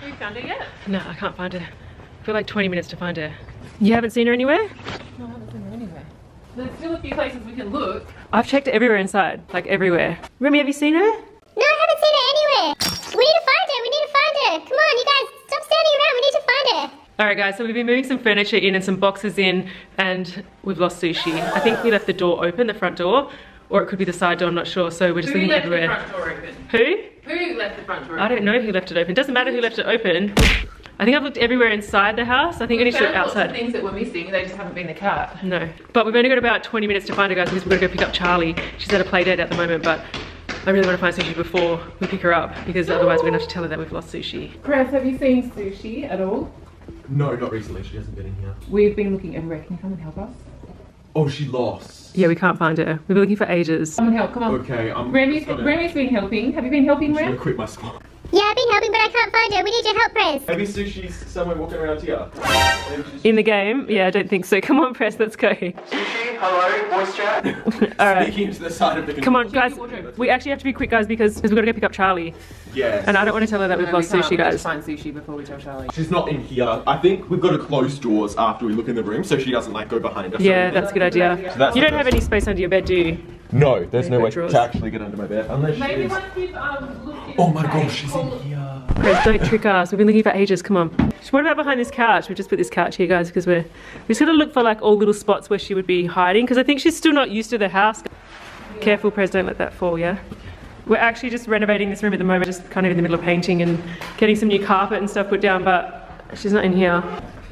Have you found her yet? No, I can't find her. I feel like 20 minutes to find her. You haven't seen her anywhere? No, I haven't seen her anywhere. There's still a few places we can look. I've checked everywhere inside, like everywhere. Remy, have you seen her? No, I haven't seen her anywhere. We need to find her. We need to find her. Come on, you guys, stop standing around. We need to find her. All right, guys, so we've been moving some furniture in and some boxes in, and we've lost Sushi. I think we left the door open, the front door, or it could be the side door, I'm not sure. So we're just Who looking left the everywhere. front door open? Who? Who left the front door I don't know who left it open. Doesn't matter who left it open. I think I've looked everywhere inside the house. I think we need to look found lots of outside. things that were missing. They just haven't been the cat. No, but we've only got about 20 minutes to find her, guys, because we're gonna go pick up Charli. She's at a play date at the moment, but I really want to find Sushi before we pick her up, because otherwise we're gonna have to tell her that we've lost Sushi. Chris, have you seen Sushi at all? No, not recently. She hasn't been in here. We've been looking everywhere. Can you come and help us? Oh, she lost. Yeah, we can't find her. We've been looking for ages. Come and help. Come on. Okay, I'm. Remy's, just gonna, Remy's been helping. Have you been helping, I'm Rem? gonna quit my squad. Yeah, I've been helping, but I can't find her. We need your help, Prez. Maybe Sushi's somewhere walking around here. In the game? Yeah, I don't think so. Come on, Prez, let's go. Sushi, hello, voice chat. All right. Speaking to the side of the. Come on, guys. We actually have to be quick, guys, because because we've got to go pick up Charli. Yes. And I don't want to tell her that we've No, we lost can't. Sushi, We have to guys. find Sushi before we tell Charli. She's not in here. I think we've got to close doors after we look in the room so she doesn't like go behind us. Yeah, that's a good idea. So that's You don't have any space under your bed, do you? No, there's no way drawers. to actually get under my bed unless she Maybe once you've um, looked in Oh my gosh, she's in here. Prez, don't trick us. We've been looking for ages. Come on. What about behind this couch? We've just put this couch here, guys, because we're we just got to look for like all little spots where she would be hiding. Because I think she's still not used to the house. Careful, Prez, don't let that fall. Yeah. We're actually just renovating this room at the moment, just kind of in the middle of painting and getting some new carpet and stuff put down. But she's not in here.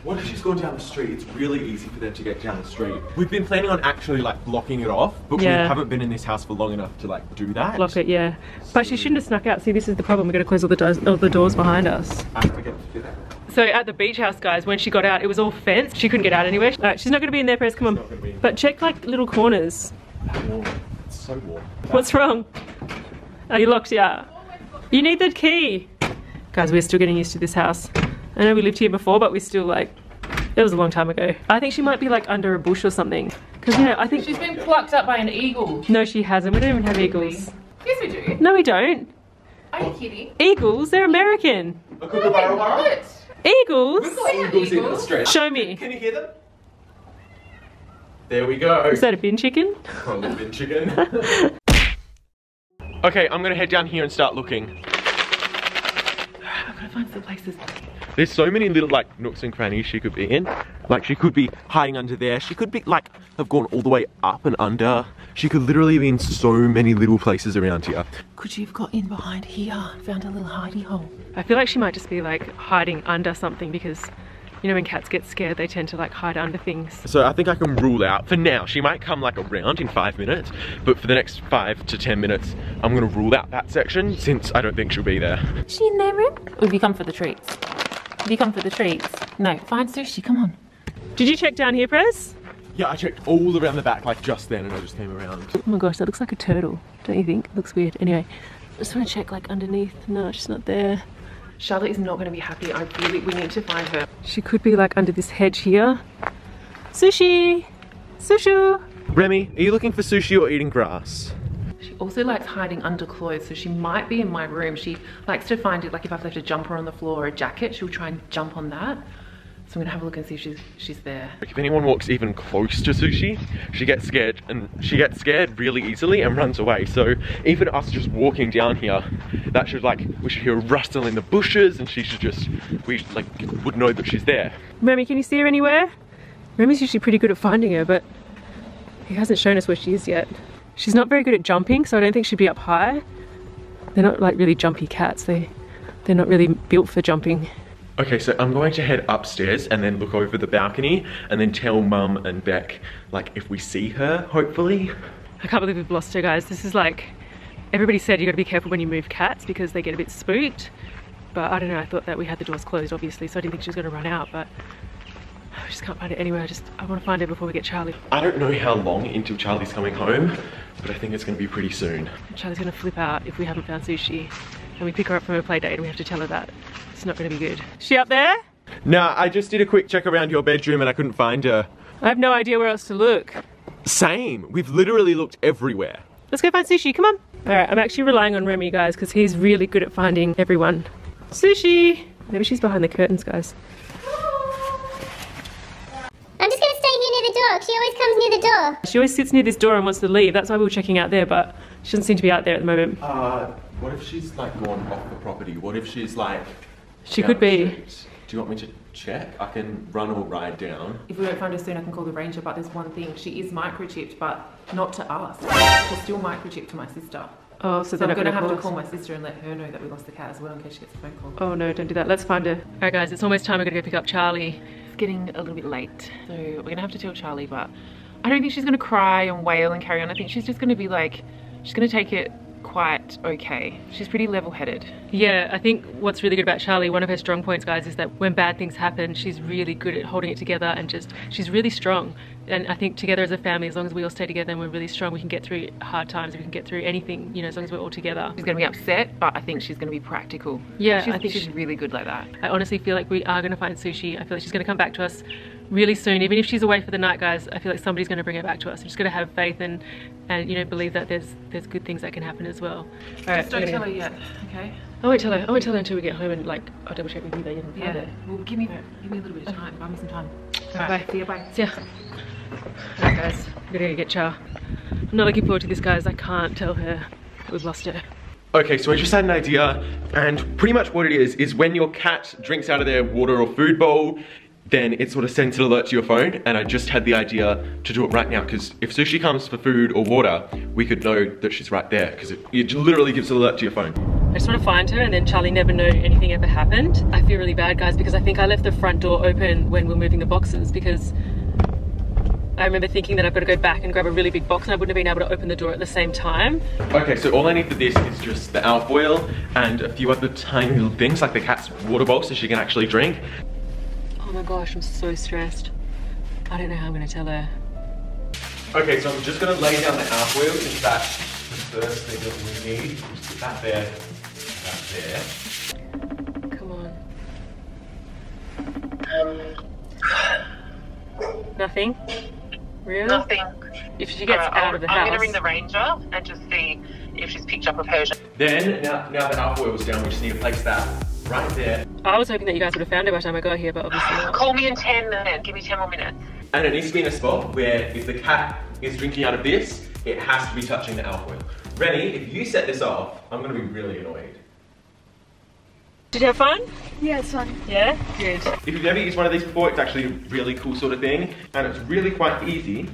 What if she's gone down the street? It's really easy for them to get down the street. We've been planning on actually like blocking it off, but Yeah. we haven't been in this house for long enough to like do that. Lock it, yeah. But she shouldn't have snuck out. See, this is the problem. We're to close all the doors, all the doors behind us. I forget to do that. So at the beach house, guys, when she got out, it was all fenced. She couldn't get out anywhere. All right, she's not going to be in there, Prez. Come not on. gonna be. But check like little corners. It's so warm. What's wrong? Are you locked? Yeah. You need the key. Guys, we're still getting used to this house. I know we lived here before, but we still like. It was a long time ago. I think she might be like under a bush or something. Because, you know, I think. She's been plucked up by an eagle. No, she hasn't. We don't even have eagles. Yes, we do. No, we don't. Are you kidding? Eagles, they're American. A kookaburra bar? What? Eagles? We've got eagles in Australia. Show me. Can you hear them? There we go. Is that a bin chicken? Oh, little bit chicken. okay, I'm gonna head down here and start looking. I've got to find some places. There's so many little like nooks and crannies she could be in. Like she could be hiding under there. She could be like have gone all the way up and under. She could literally be in so many little places around here. Could she have got in behind here and found a little hidey hole? I feel like she might just be like hiding under something because, you know, when cats get scared, they tend to like hide under things. So I think I can rule out for now. She might come like around in five minutes, but for the next five to ten minutes, I'm gonna rule out that section since I don't think she'll be there. Is she in there, Rem? Or have you come for the treats? Have you come for the treats? No, find Sushi, come on. Did you check down here, Prez? Yeah, I checked all around the back like just then and I just came around. Oh my gosh, that looks like a turtle, don't you think? It looks weird. Anyway, I just want to check like underneath. No, she's not there. Charlotte is not going to be happy. I really, we need to find her. She could be like under this hedge here. Sushi! Sushu! Remy, are you looking for sushi or eating grass? She also likes hiding under clothes, so she might be in my room. She likes to find it, like if I've left a jumper on the floor or a jacket, she'll try and jump on that. So I'm gonna have a look and see if she's she's there. Like if anyone walks even close to sushi, she gets scared and she gets scared really easily and runs away. So even us just walking down here, that should like we should hear a rustle in the bushes and she should just we like would know that she's there. Remy, can you see her anywhere? Remy's usually pretty good at finding her, but he hasn't shown us where she is yet. She's not very good at jumping, so I don't think she'd be up high. They're not like really jumpy cats. They they're not really built for jumping. Okay, so I'm going to head upstairs and then look over the balcony and then tell mum and Beck like if we see her, hopefully. I can't believe we've lost her, guys. This is like everybody said you got to be careful when you move cats because they get a bit spooked. But I don't know. I thought that we had the doors closed, obviously, so I didn't think she was going to run out. But I just can't find it anywhere. I just I want to find it before we get Charli. I don't know how long until Charli's coming home, but I think it's gonna be pretty soon. Charli's going to flip out if we haven't found sushi, and we pick her up from her play date, and we have to tell her that. It's not going to be good. She up there? Nah, I just did a quick check around your bedroom and I couldn't find her. I have no idea where else to look. Same. We've literally looked everywhere. Let's go find sushi. Come on. All right, I'm actually relying on Remy, guys, because he's really good at finding everyone. Sushi. Maybe she's behind the curtains, guys. I'm just gonna stay here door. She always comes near the door. She always sits near this door and wants to leave. That's why we were checking out there, but she doesn't seem to be out there at the moment. Uh, what if she's like gone off the property? What if she's like. She could be. street? Do you want me to check? I can run or ride down. If we don't find her soon, I can call the ranger. But there's one thing: she is microchipped, but not to us. She's still microchipped to my sister. Oh, so So they're I'm gonna have to call my sister and let her know that we lost the cat as well, in case she gets a phone call. Oh no, don't do that. Let's find her. All right, guys, it's almost time. We're gonna go pick up Charli. Getting a little bit late, so we're gonna have to tell Charli. But I don't think she's gonna cry and wail and carry on. I think she's just gonna be like, she's gonna take it quite okay. She's pretty level-headed. Yeah, I think what's really good about Charli, one of her strong points, guys, is that when bad things happen, she's really good at holding it together and just, she's really strong. And I think together as a family, as long as we all stay together and we're really strong, we can get through hard times, we can get through anything, you know, as long as we're all together. She's gonna be upset, but I think she's gonna be practical. Yeah, she's, I think she's she- really good like that. I honestly feel like we are going to find sushi. I feel like she's going to come back to us really soon. Even if she's away for the night, guys, I feel like somebody's going to bring her back to us. I'm just going to have faith and, and you know, believe that there's there's good things that can happen as well. All right, Just don't we're tell her yet, okay? I won't tell her. I won't tell her until we get home and like I'll double check with you that you haven't found Yeah. her. Well, give me give me a little bit of time. Buy me some time. Bye. Alright, See you. Bye. See ya. Alright guys, we're gonna go get Char. I'm not looking forward to this guys. I can't tell her we've lost her. Okay, so I just had an idea, and pretty much what it is, is when your cat drinks out of their water or food bowl, then it sort of sends an alert to your phone, and I just had the idea to do it right now, because if Sushi comes for food or water, we could know that she's right there, because it, it literally gives an alert to your phone. I just want to find her and then Charli never know anything ever happened. I feel really bad guys because I think I left the front door open when we were moving the boxes because I remember thinking that I've got to go back and grab a really big box and I wouldn't have been able to open the door at the same time. Okay, so all I need for this is just the alfoil and a few other tiny little things, like the cat's water bowl, so she can actually drink. Oh my gosh, I'm so stressed. I don't know how I'm going to tell her. Okay, so I'm just gonna lay down the alfoil because that's the first thing that we need. Just put that there, that there. Come on. Um. Nothing? Really? Nothing. If she gets Alright, out of the house. I'm going to ring the ranger and just see if she's picked up a Persian. Then, now, now the alfoil is down, we just need to place that right there. I was hoping that you guys would have found it by the time I got here, but obviously not. Call me in 10 minutes. Give me 10 more minutes. And it needs to be in a spot where if the cat is drinking out of this, it has to be touching the alfoil. Remy, if you set this off, I'm gonna be really annoyed. Did you have fun? Yeah, it's fun. Yeah? Good. If you've never used one of these before, it's actually a really cool sort of thing, and it's really quite easy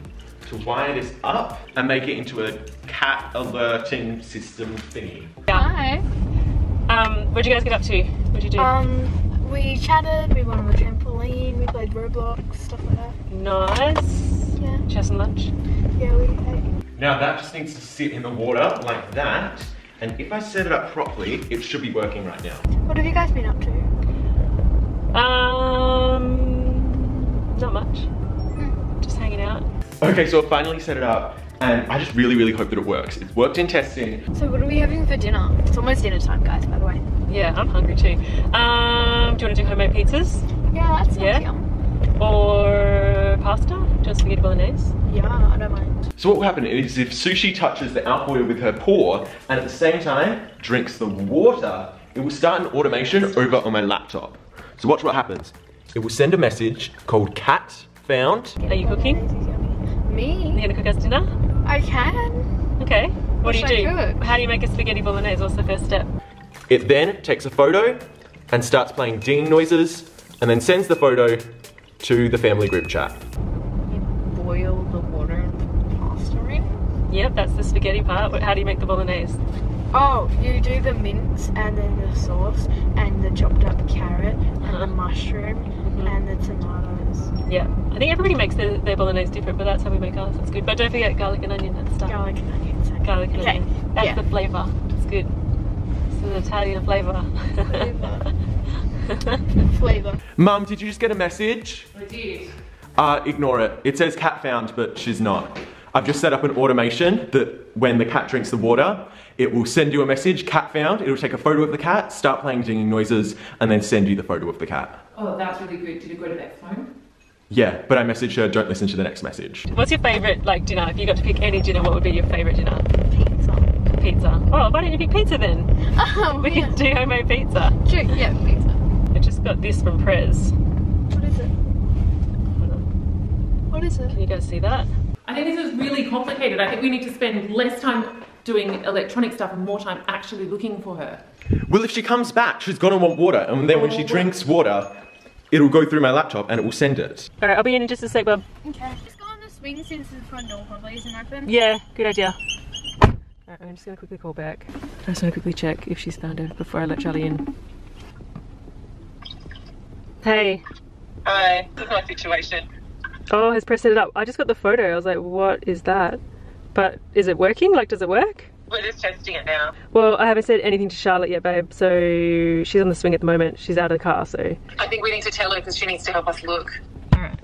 to wire this up and make it into a cat alerting system thingy. Hi. Um, what'd you guys get up to? What'd you do? Um, we chatted, we went on the trampoline, we played Roblox, stuff like that. nice. Yeah. Did you have some lunch? Yeah, we ate. Now that just needs to sit in the water like that, and if I set it up properly, it should be working right now. What have you guys been up to? Um, not much. Just hanging out. Okay, so I finally set it up, and I just really, really hope that it works. It's worked in testing. So what are we having for dinner? It's almost dinner time, guys, by the way. Yeah, I'm hungry too. Um, do you want to do homemade pizzas Yeah, that sounds Yeah? yum. or pasta? Just you want spaghetti bolognese? Yeah, I don't mind. So what will happen is if Sushi touches the alfoil with her paw, and at the same time drinks the water, it will start an automation over on my laptop. So watch what happens. It will send a message called cat found. Are you cooking? Are Me? you gonna cook us dinner? I can. Okay. What, do you should do? I cook? How do you make a spaghetti bolognese? What's the first step? It then takes a photo and starts playing ding noises, and then sends the photo to the family group chat. You boil the water and put pasta in. Yep, that's the spaghetti part. What- How do you make the bolognese? Oh, you do the mince and then the sauce and the chopped up carrot and Uh-huh. the mushroom and the tomatoes. Yeah, I think everybody makes their, their bolognese different, but that's how we make ours. That's good. But don't forget garlic and onion at the start. Garlic and onions. okay. Garlic and Okay, onion. That's yeah. the flavour. It's good. It's an Italian flavour. Flavor. Mum, did you just get a message? I did. Uh, ignore it. It says cat found, but she's not. I've just set up an automation that when the cat drinks the water, it will send you a message, cat found. It will take a photo of the cat, start playing dinging noises, and then send you the photo of the cat. Oh, that's really good. Did it go to Beck's phone? Yeah, but I messaged her, don't listen to the next message. What's your favourite like dinner? If you got to pick any dinner, what would be your favourite dinner? Pizza. Pizza. Oh, why don't you pick pizza then? Oh, We yeah. can do homemade pizza. True, yeah, pizza. I just got this from Prez. What is it? What is it? Can you guys see that? I think this is really complicated. I think we need to spend less time doing electronic stuff and more time actually looking for her. Well, if she comes back, she's gonna want water, and then when she oh, drinks water, it'll go through my laptop and it will send it. Alright, I'll be in in just a sec, bub. Okay. Just go on the swing since the front door probably isn't open. Yeah, good idea. Alright, I'm just gonna quickly call back. I just wanna quickly check if she's found her before I let Charli in. Hey. Hi, this is my situation. Oh, has pressed it up. I just got the photo. I was like, what is that? But is it working? Like, does it work? We're just testing it now. Well, I haven't said anything to Charlotte yet, babe. So she's on the swing at the moment. She's out of the car, so. I think we need to tell her because she needs to help us look. Alright.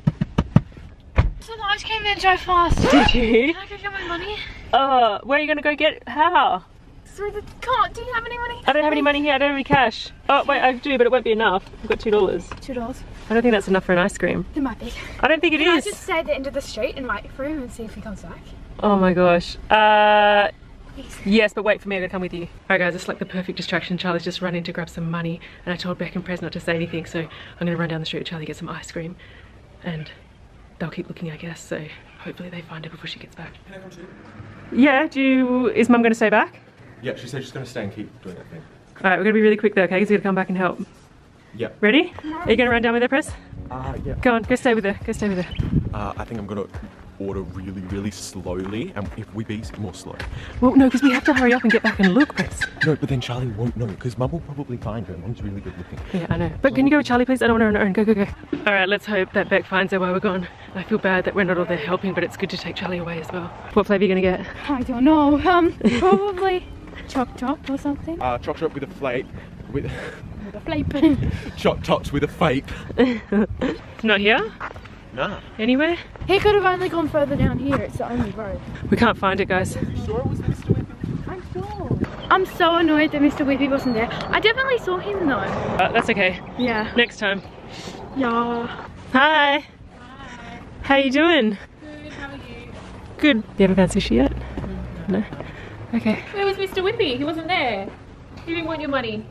So the ice in man drove fast. Did you? Can I go get my money? Uh, where are you going to go get How? Through the car. Do you have any money? I don't have any money here. I don't have any cash. Oh, wait, I do, but it won't be enough. I've got $2. $2? I don't think that's enough for an ice cream. It might be. I don't think it Can I just stay at the end of the street and wait for him and see if he comes back? Oh my gosh. Uh, yes, but wait for me. I'm gonna come with you. All right, guys. It's like the perfect distraction. Charli's just running to grab some money, and I told Beck and Prez not to say anything. So I'm gonna run down the street with Charli get some ice cream, and they'll keep looking, I guess. So hopefully they find her before she gets back. Can I come too? Yeah. Do you? Is Mum gonna stay back? Yeah, she said she's gonna stay and keep doing that thing. All right, we're gonna be really quick though, okay? Because we gotta come back and help. Yeah. Ready? Are you gonna run down with her, Prez? Uh, yeah. Go on, go stay with her. Go stay with her. Uh, I think I'm gonna order really, really slowly, and if we be more slow. Well, no, because we have to hurry up and get back and look, Prez. No, but then Charli won't know, because Mum will probably find her. Mum's really good looking. Yeah, I know. But can you go with Charli, please? I don't want her on her own. Go, go, go. All right, let's hope that Beck finds her while we're gone. I feel bad that we're not all there helping, but it's good to take Charli away as well. What flavour are you gonna get? I don't know. Um, probably chop chop or something. Uh, chop chop with a flake, with With a flap. chop tops with a fape. Not here? Nah. Anywhere? he could have only gone further down here. It's the only road. We can't find it, guys. You sure it was Mr. Whippy? I'm sure. I'm so annoyed that Mr. Whippy wasn't there. I definitely saw him though. Uh, that's okay. Yeah. Next time. Yeah. Hi. Hi. How you doing? Good. How are you? Good. You haven't found sushi yet? No. Okay. Where was Mr. Whippy? He wasn't there. He didn't want your money.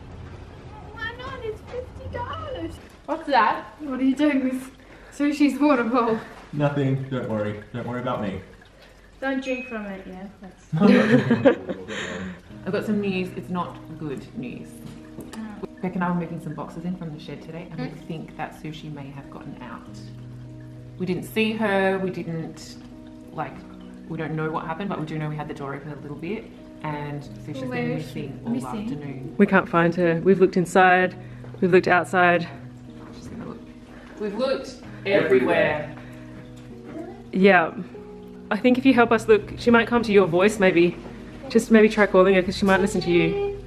Why not? It's fifty dollars. What's that? What are you doing with sushi's water bowl? Nothing. Don't worry. Don't worry about me. Don't drink from it. Yeah. That's... I've got some news. It's not good news. Ah. Beck and I were moving some boxes in from the shed today, and we hmm? think that sushi may have gotten out. We didn't see her. We didn't like. We don't know what happened, but we do know we had the door open a little bit, and sushi's Where been missing all Missing? afternoon. We can't find her. We've looked inside. We've looked outside. Just gonna look. We've looked everywhere. Yeah. I think if you help us look, she might come to your voice maybe. Just maybe try calling her because she might listen to you.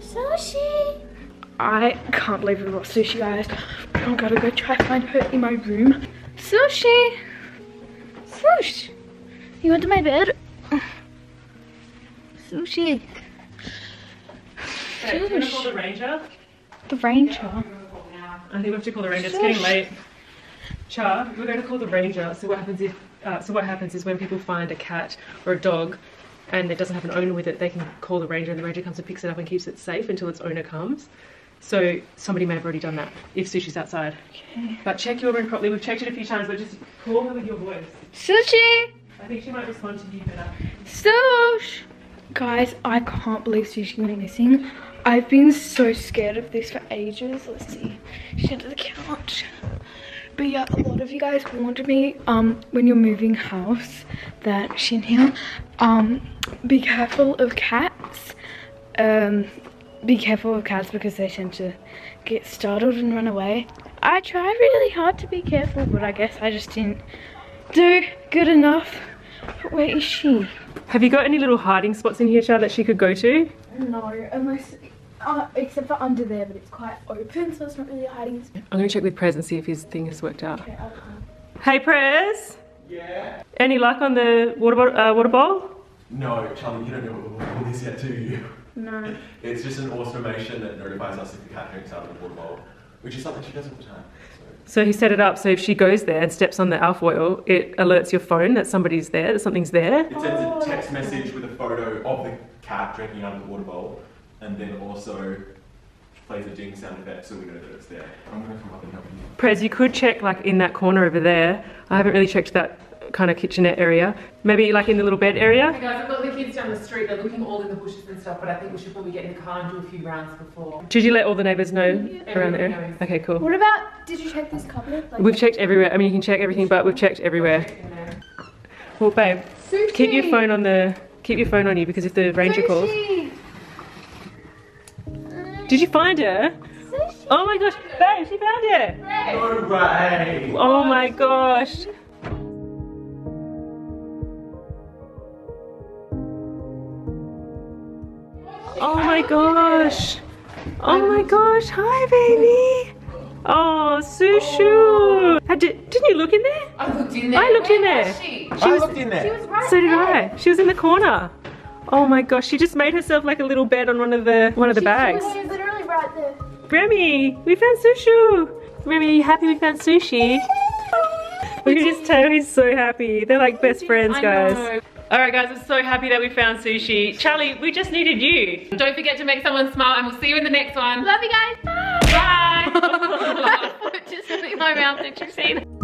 Sushi. I can't believe we lost sushi, guys. I'm gonna go try find her in my room. Sushi. Sushi. You went to my bed. Sushi. Hey, do you want to call the ranger? The ranger. I think we have to call the ranger. It's getting late. Char, we're going to call the ranger. So what happens if? Uh, so what happens is when people find a cat or a dog, and it doesn't have an owner with it, they can call the ranger, and the ranger comes and picks it up and keeps it safe until its owner comes. So somebody may have already done that if sushi's outside. Okay. But check your room properly. We've checked it a few times, but just call her with your voice. Sushi. I think she might respond to you better. Sush! Guys, I can't believe Sushi went missing. I've been so scared of this for ages. Let's see. She's under the couch. But yeah, a lot of you guys warned me um, when you're moving house that she's in here. Um, be careful of cats. Um, be careful of cats because they tend to get startled and run away. I try really hard to be careful, but I guess I just didn't do good enough. But where is she? Have you got any little hiding spots in here, Char, that she could go to? No, unless, uh, except for under there, but it's quite open, so it's not really hiding spot. I'm going to check with Prez and see if his thing has worked out. Okay, I'll. Hey, Prez. Yeah. Any luck on the water, bo- uh, water bowl? No, Charli, you don't know what all this yet, do you? No. It's just an automation that notifies us if the cat drinks out of the water bowl, which is something she does all the time. So. So he set it up so if she goes there and steps on the alfoil, it alerts your phone that somebody's there, that something's there. It sends a text message with a photo of the cat drinking out of the water bowl, and then also plays a ding sound effect so we know that it's there. I'm gonna come up and help you. Prez, you could check like in that corner over there. I haven't really checked that kind of kitchenette area. Maybe like in the little bed area. Hey guys, I've got the kids down the street. They're looking all in the bushes and stuff, but I think we should probably get in the car and do a few rounds before. Did you let all the neighbours know around the Everyone area? knows. Okay, cool. What about, did you check this cupboard? Like, We've checked everywhere. I mean, you can check everything, but we've checked everywhere. Well, babe, keep your phone on the, keep your phone on you because if the ranger calls. Sushi! Did you find her? Oh my gosh, babe, she found her. No way! Oh my gosh. Oh my gosh. Oh my gosh. Hi, baby. Oh, Sushu. Had to- Didn't you look in there? I looked in there. I looked in Where there. was she? She was, in there. so did I. She was in the corner. Oh my gosh, she just made herself like a little bed on one of the one of the bags. She literally right there. Remy, we found sushi. Remy, are you happy we found sushi? Look at his tail, he's so happy. They're like best friends, guys. Alright guys, I'm so happy that we found sushi. Charli, we just needed you. Don't forget to make someone smile and we'll see you in the next one. Love you guys. Bye. Bye. Just in my mouth. Did you see?